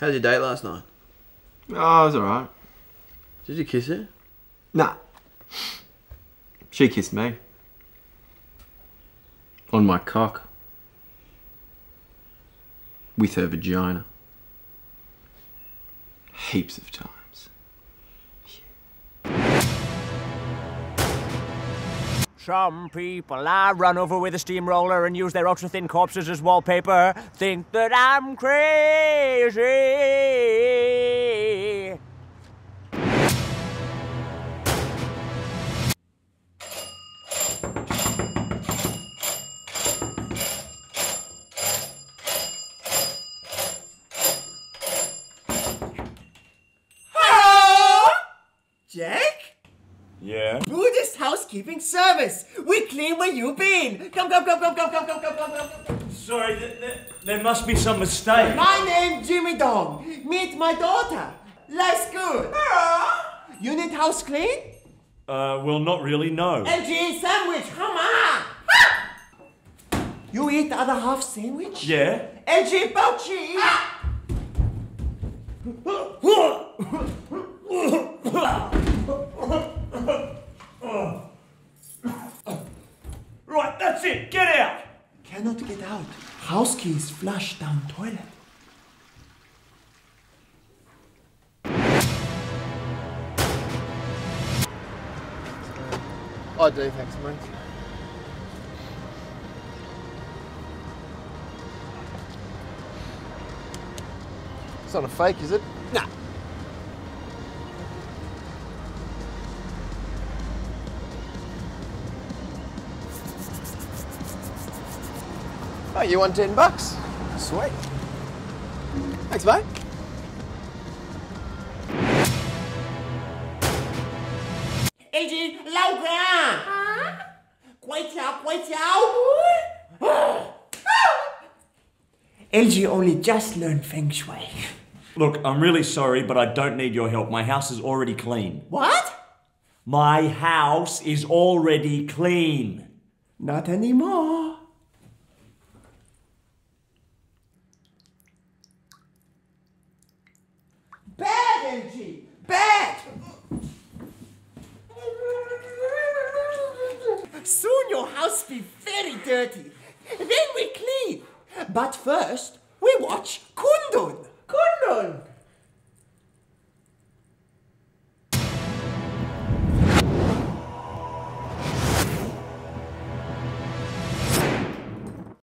How's your date last night? Oh, it was alright. Did you kiss her? Nah. She kissed me. On my cock. With her vagina. Heaps of times. Some people I run over with a steamroller and use their ultra thin corpses as wallpaper think that I'm crazy. Yeah? Buddhist housekeeping service. We clean where you've been. Come, come, come, come, come, come, come, come, come, come. Sorry, th- th- there must be some mistake. My name Jimmy Dong. Meet my daughter. Life's good. Uh-huh. You need house clean? Uh, well, not really, no. LG sandwich. Come on. Ah! You eat the other half sandwich? Yeah? LG Bouchi. Right, ah! that's it, get out! Cannot get out. House keys flush down toilet. I do, thanks, mate. It's not a fake, is it? Nah. Oh, you want 10 bucks. Sweet. Thanks, mate. Agent Laura! Huh? Quite out, quite out! LG only just learned Feng Shui. Look, I'm really sorry, but I don't need your help. My house is already clean. What? My house is already clean. Not anymore. House be very dirty. Then we clean. But first, we watch. Kundun!